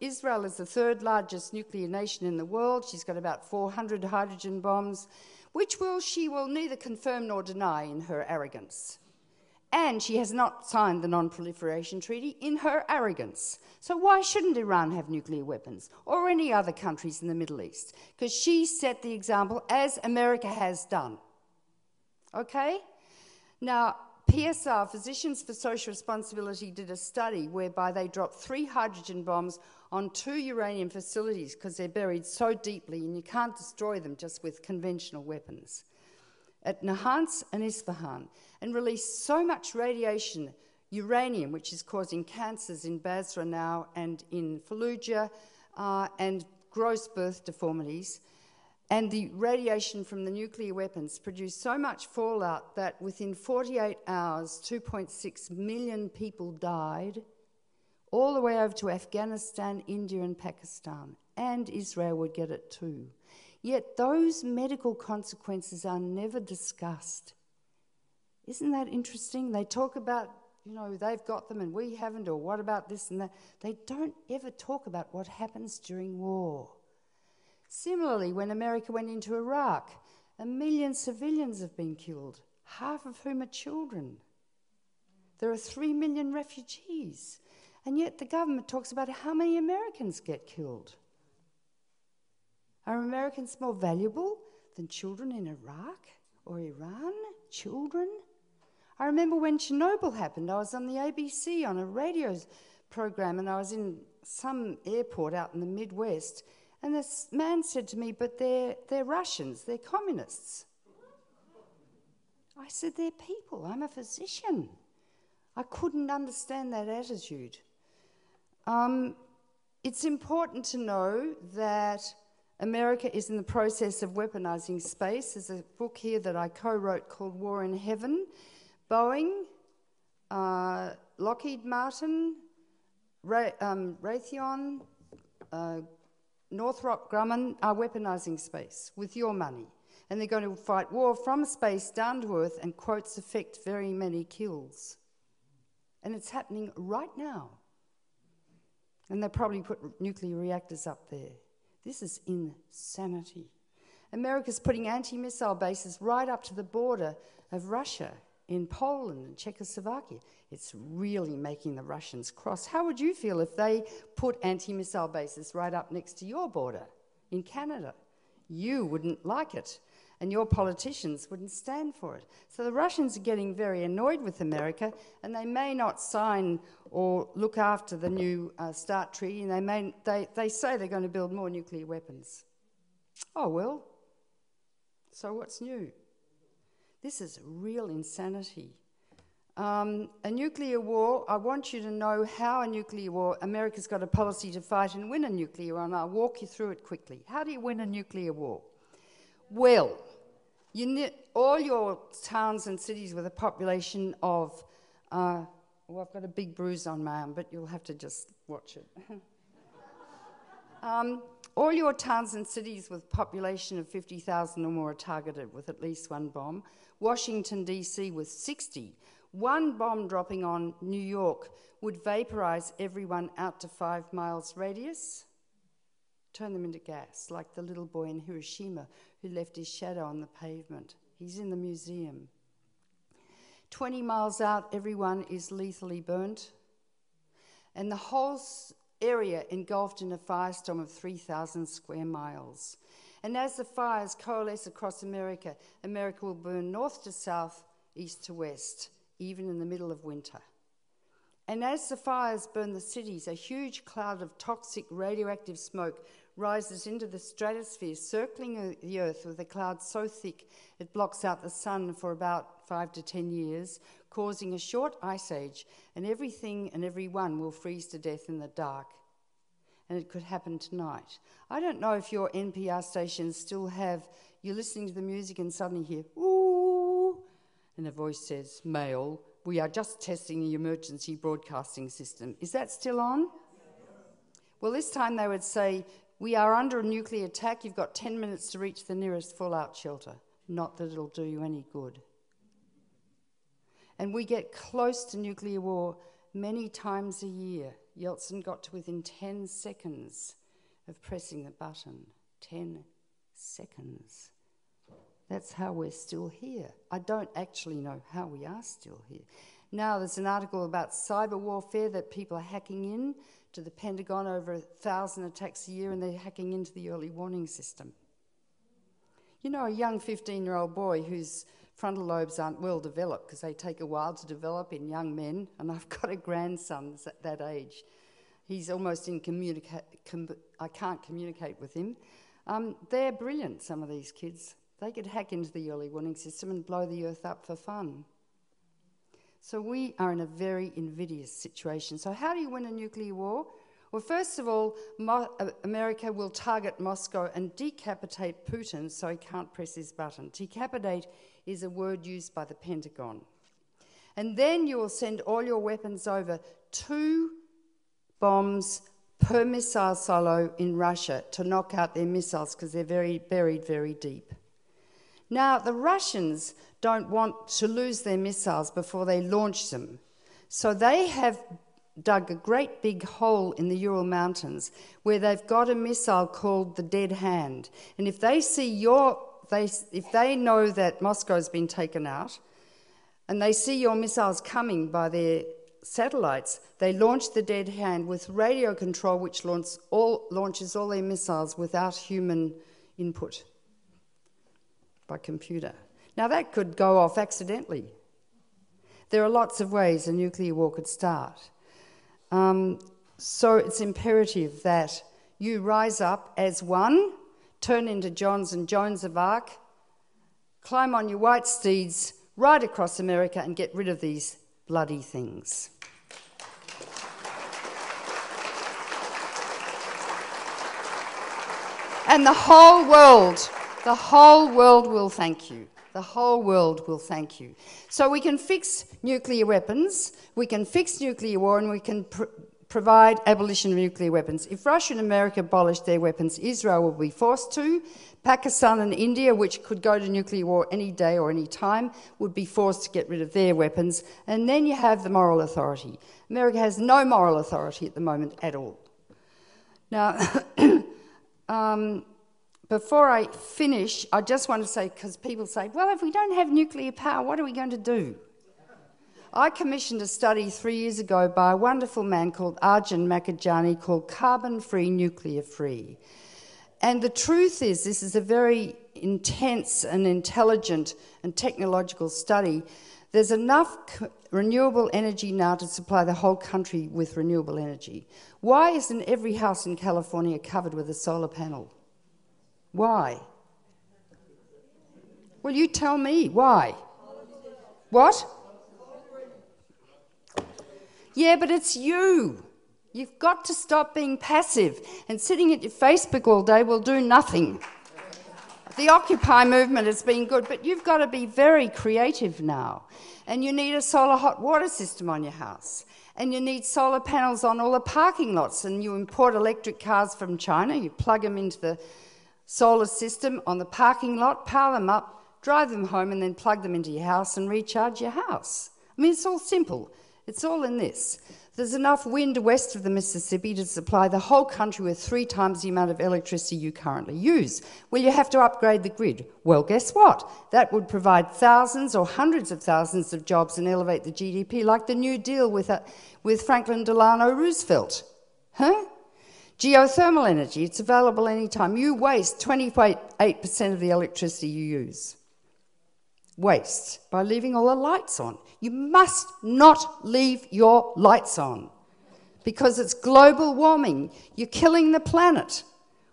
Israel is the third largest nuclear nation in the world. She's got about 400 hydrogen bombs, which will she will neither confirm nor deny in her arrogance. And she has not signed the Non Proliferation Treaty in her arrogance. So, why shouldn't Iran have nuclear weapons or any other countries in the Middle East? Because she set the example, as America has done. Okay? Now, PSR, Physicians for Social Responsibility, did a study whereby they dropped three hydrogen bombs on two uranium facilities because they're buried so deeply and you can't destroy them just with conventional weapons at Natanz and Isfahan and released so much radiation, uranium, which is causing cancers in Basra now and in Fallujah, uh, and gross birth deformities. And the radiation from the nuclear weapons produced so much fallout that within 48 hours, 2.6 million people died, all the way over to Afghanistan, India, and Pakistan. And Israel would get it too. Yet those medical consequences are never discussed. Isn't that interesting? They talk about, you know, they've got them and we haven't, or what about this and that. They don't ever talk about what happens during war. Similarly, when America went into Iraq, a million civilians have been killed, half of whom are children. There are three million refugees, and yet the government talks about how many Americans get killed. Are Americans more valuable than children in Iraq or Iran? Children? I remember when Chernobyl happened, I was on the ABC on a radio program and I was in some airport out in the Midwest. And this man said to me, But they're, they're Russians, they're communists. I said, They're people, I'm a physician. I couldn't understand that attitude. Um, it's important to know that America is in the process of weaponizing space. There's a book here that I co wrote called War in Heaven. Boeing, uh, Lockheed Martin, um, Raytheon, uh, Northrop Grumman are weaponizing space with your money. And they're going to fight war from space down to Earth and, quotes, affect very many kills. And it's happening right now. And they probably put nuclear reactors up there. This is insanity. America's putting anti missile bases right up to the border of Russia in Poland and Czechoslovakia. It's really making the Russians cross. How would you feel if they put anti missile bases right up next to your border in Canada? You wouldn't like it, and your politicians wouldn't stand for it. So the Russians are getting very annoyed with America, and they may not sign or look after the new uh, START treaty, and they, may, they, they say they're going to build more nuclear weapons. Oh, well, so what's new? This is real insanity. Um, a nuclear war, I want you to know how a nuclear war, America's got a policy to fight and win a nuclear war, and I'll walk you through it quickly. How do you win a nuclear war? Well, you all your towns and cities with a population of, uh, well, I've got a big bruise on my arm, but you'll have to just watch it. um, all your towns and cities with population of 50,000 or more are targeted with at least one bomb. Washington, D.C., with 60. One bomb dropping on New York would vaporize everyone out to five miles radius, turn them into gas, like the little boy in Hiroshima who left his shadow on the pavement. He's in the museum. 20 miles out, everyone is lethally burnt. And the whole area engulfed in a firestorm of 3,000 square miles. And as the fires coalesce across America, America will burn north to south, east to west, even in the middle of winter. And as the fires burn the cities, a huge cloud of toxic radioactive smoke rises into the stratosphere, circling the Earth with a cloud so thick it blocks out the sun for about five to ten years, causing a short ice age, and everything and everyone will freeze to death in the dark and it could happen tonight. I don't know if your NPR stations still have, you're listening to the music and suddenly hear, ooh, and a voice says, male, we are just testing the emergency broadcasting system. Is that still on? Well, this time they would say, we are under a nuclear attack, you've got 10 minutes to reach the nearest fallout shelter. Not that it'll do you any good. And we get close to nuclear war many times a year. Yeltsin got to within 10 seconds of pressing the button. 10 seconds. That's how we're still here. I don't actually know how we are still here. Now, there's an article about cyber warfare that people are hacking in to the Pentagon over a thousand attacks a year, and they're hacking into the early warning system. You know, a young 15 year old boy whose frontal lobes aren't well developed because they take a while to develop in young men, and I've got a grandson at that age. He's almost in communicate. Com- I can't communicate with him. Um, they're brilliant, some of these kids. They could hack into the early warning system and blow the earth up for fun. So we are in a very invidious situation. So, how do you win a nuclear war? Well, first of all, Mo- uh, America will target Moscow and decapitate Putin so he can't press his button. Decapitate is a word used by the Pentagon. And then you will send all your weapons over two bombs per missile silo in Russia to knock out their missiles because they're very buried very deep. Now, the Russians don't want to lose their missiles before they launch them. So they have dug a great big hole in the Ural Mountains where they've got a missile called the Dead Hand. And if they see your, they, if they know that Moscow's been taken out, and they see your missiles coming by their satellites, they launch the Dead Hand with radio control, which launch all, launches all their missiles without human input by computer. Now, that could go off accidentally. There are lots of ways a nuclear war could start. Um, so it's imperative that you rise up as one, turn into Johns and Jones of Arc, climb on your white steeds, ride across America, and get rid of these bloody things. And the whole world, the whole world will thank you. The whole world will thank you. So we can fix nuclear weapons, we can fix nuclear war, and we can pr- provide abolition of nuclear weapons. If Russia and America abolish their weapons, Israel will be forced to. Pakistan and India, which could go to nuclear war any day or any time, would be forced to get rid of their weapons. And then you have the moral authority. America has no moral authority at the moment at all. Now, um, before I finish, I just want to say because people say, well, if we don't have nuclear power, what are we going to do? I commissioned a study three years ago by a wonderful man called Arjun Makhijani called Carbon Free, Nuclear Free. And the truth is, this is a very intense and intelligent and technological study. There's enough renewable energy now to supply the whole country with renewable energy. Why isn't every house in California covered with a solar panel? Why? Well, you tell me. Why? What? Yeah, but it's you. You've got to stop being passive and sitting at your Facebook all day will do nothing. The Occupy movement has been good, but you've got to be very creative now. And you need a solar hot water system on your house. And you need solar panels on all the parking lots. And you import electric cars from China, you plug them into the solar system on the parking lot, power them up, drive them home, and then plug them into your house and recharge your house. I mean, it's all simple. It's all in this. There's enough wind west of the Mississippi to supply the whole country with three times the amount of electricity you currently use. Will you have to upgrade the grid? Well, guess what? That would provide thousands or hundreds of thousands of jobs and elevate the GDP like the New Deal with, a, with Franklin Delano Roosevelt. Huh? Geothermal energy, it's available anytime. You waste 28% of the electricity you use. Waste by leaving all the lights on. You must not leave your lights on because it's global warming. You're killing the planet.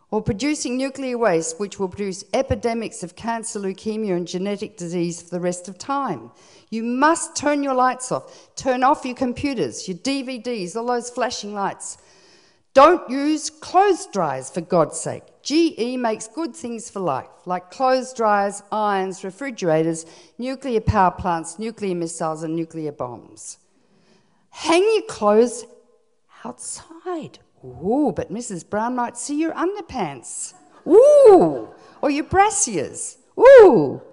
Or producing nuclear waste, which will produce epidemics of cancer, leukemia, and genetic disease for the rest of time. You must turn your lights off. Turn off your computers, your DVDs, all those flashing lights. Don't use clothes dryers, for God's sake. GE makes good things for life, like clothes dryers, irons, refrigerators, nuclear power plants, nuclear missiles, and nuclear bombs. Hang your clothes outside. Ooh, but Mrs. Brown might see your underpants. Ooh, or your brassieres. Ooh,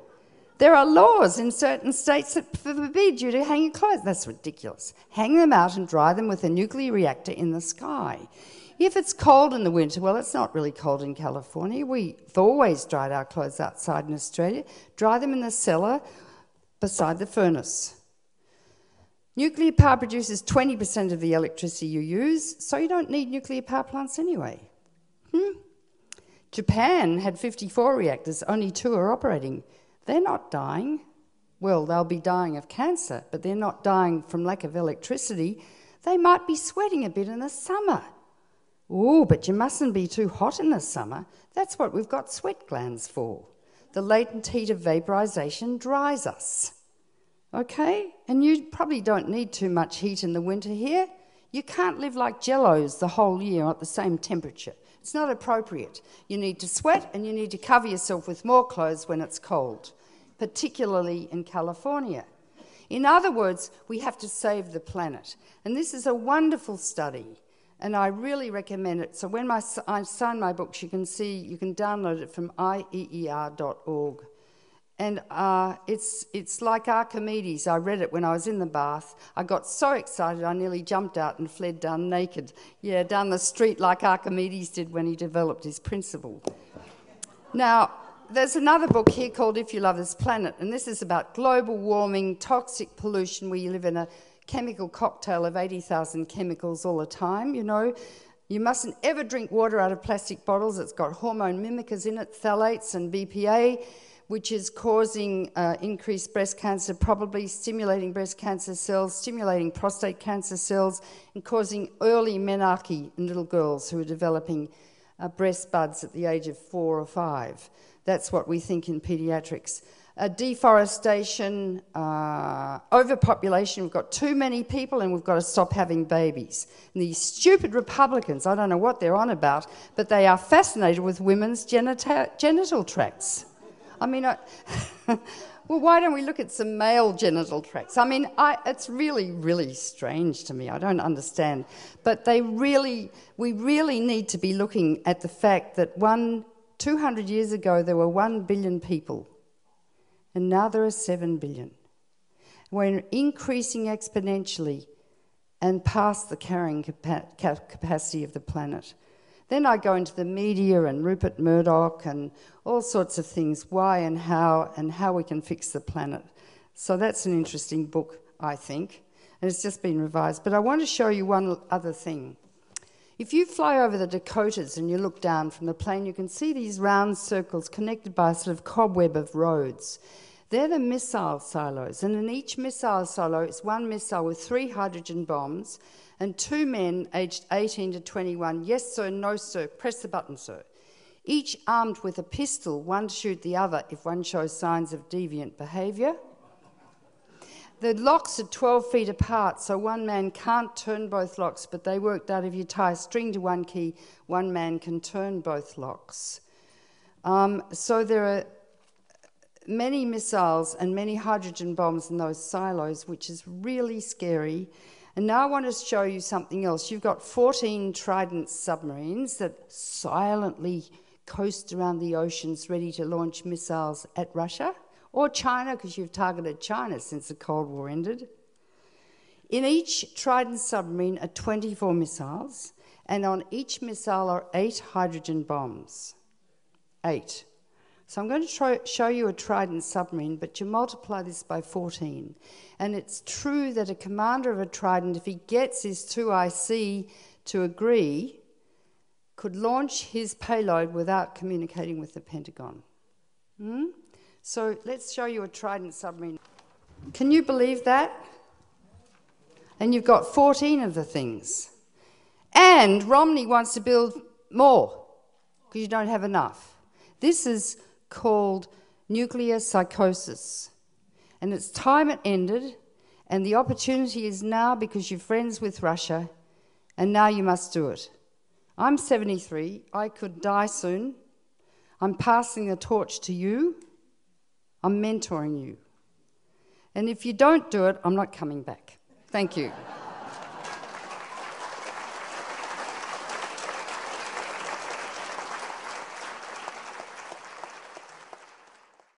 There are laws in certain states that forbid you to hang your clothes. That's ridiculous. Hang them out and dry them with a nuclear reactor in the sky. If it's cold in the winter, well, it's not really cold in California. We've always dried our clothes outside in Australia. Dry them in the cellar beside the furnace. Nuclear power produces 20% of the electricity you use, so you don't need nuclear power plants anyway. Hmm? Japan had 54 reactors, only two are operating. They're not dying. Well, they'll be dying of cancer, but they're not dying from lack of electricity. They might be sweating a bit in the summer. Oh, but you mustn't be too hot in the summer. That's what we've got sweat glands for. The latent heat of vaporization dries us. Okay? And you probably don't need too much heat in the winter here. You can't live like jellos the whole year at the same temperature. It's not appropriate. You need to sweat and you need to cover yourself with more clothes when it's cold, particularly in California. In other words, we have to save the planet. And this is a wonderful study, and I really recommend it. So when my, I sign my books, you can see, you can download it from ieer.org. And uh, it's, it's like Archimedes. I read it when I was in the bath. I got so excited I nearly jumped out and fled down naked. Yeah, down the street like Archimedes did when he developed his principle. Now, there's another book here called If You Love This Planet, and this is about global warming, toxic pollution, where you live in a chemical cocktail of 80,000 chemicals all the time, you know. You mustn't ever drink water out of plastic bottles. It's got hormone mimickers in it, phthalates and BPA which is causing uh, increased breast cancer, probably stimulating breast cancer cells, stimulating prostate cancer cells, and causing early menarche in little girls who are developing uh, breast buds at the age of four or five. That's what we think in pediatrics. Uh, deforestation, uh, overpopulation. We've got too many people and we've got to stop having babies. And these stupid Republicans, I don't know what they're on about, but they are fascinated with women's genita- genital tracts. I mean, I, well, why don't we look at some male genital tracts? I mean, I, it's really, really strange to me. I don't understand. But they really, we really need to be looking at the fact that one, 200 years ago, there were 1 billion people, and now there are 7 billion. We're increasing exponentially and past the carrying capa- capacity of the planet. Then I go into the media and Rupert Murdoch and all sorts of things, why and how, and how we can fix the planet. So that's an interesting book, I think, and it's just been revised. But I want to show you one other thing. If you fly over the Dakotas and you look down from the plane, you can see these round circles connected by a sort of cobweb of roads. They're the missile silos, and in each missile silo is one missile with three hydrogen bombs and two men aged 18 to 21. Yes, sir, no, sir. Press the button, sir. Each armed with a pistol, one to shoot the other if one shows signs of deviant behaviour. The locks are 12 feet apart, so one man can't turn both locks, but they worked out if you tie a string to one key, one man can turn both locks. Um, so there are many missiles and many hydrogen bombs in those silos, which is really scary. And now I want to show you something else. You've got 14 Trident submarines that silently coast around the oceans ready to launch missiles at Russia or China, because you've targeted China since the Cold War ended. In each Trident submarine are 24 missiles, and on each missile are eight hydrogen bombs. Eight. So I'm going to try, show you a Trident submarine, but you multiply this by 14. And it's true that a commander of a Trident, if he gets his 2IC to agree, could launch his payload without communicating with the Pentagon. Hmm? So let's show you a Trident submarine. Can you believe that? And you've got 14 of the things. And Romney wants to build more because you don't have enough. This is called nuclear psychosis. And it's time it ended, and the opportunity is now because you're friends with Russia, and now you must do it. I'm 73, I could die soon. I'm passing the torch to you, I'm mentoring you. And if you don't do it, I'm not coming back. Thank you.